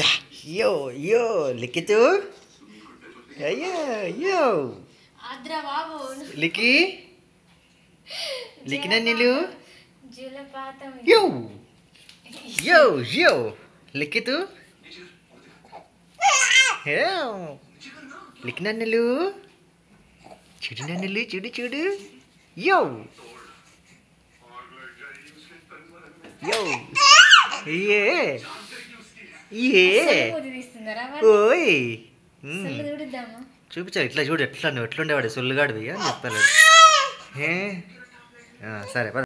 Ya, yo, yo, Liki tu. Ya, ya, yo. Adra babu. Liki? Liki na nilu? Jula pata Yo. Yo, yo. Liki tu. Yo. Liki na nilu? Chudu na nilu, chudu, chudu. Yo. Yo. Yeah. ఏ ఓయ్ చూపించాలి ఇట్లా చూడు ఎట్లా నువ్వు ఎట్లుండేవాడు సొల్లుగాడివి అని సరే